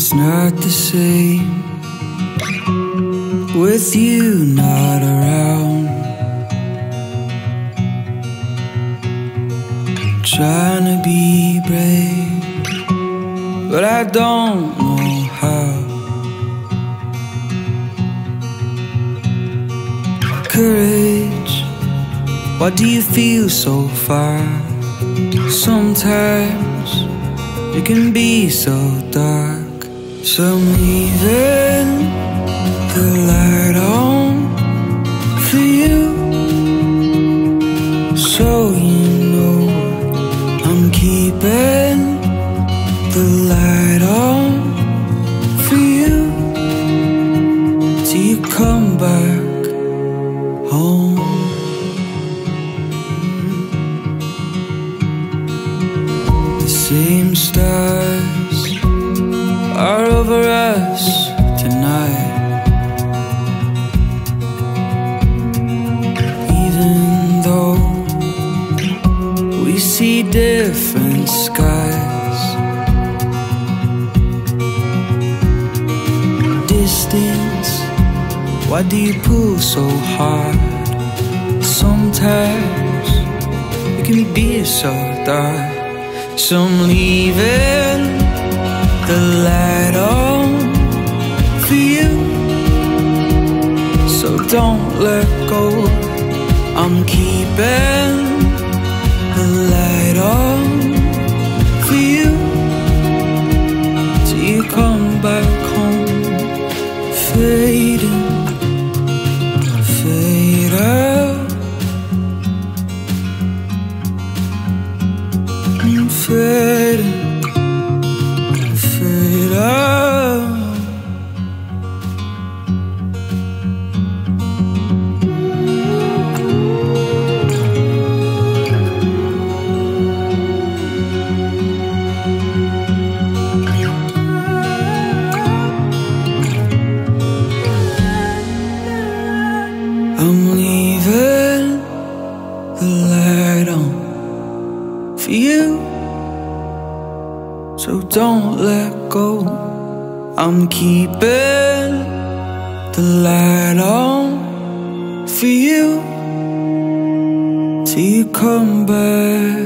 It's not the same with you not around. Trying to be brave, but I don't know how. Courage, why do you feel so far? Sometimes it can be so dark. So I'm leaving the light on over us tonight. Even though we see different skies, distance, why do you pull so hard? Sometimes it can be so dark. So I'm leaving the light on for you. So don't let go. I'm keeping the light on for you till you come back home. Fading, fade out. Fading, I'm leaving the light on for you. So don't let go. I'm keeping the light on for you till you come back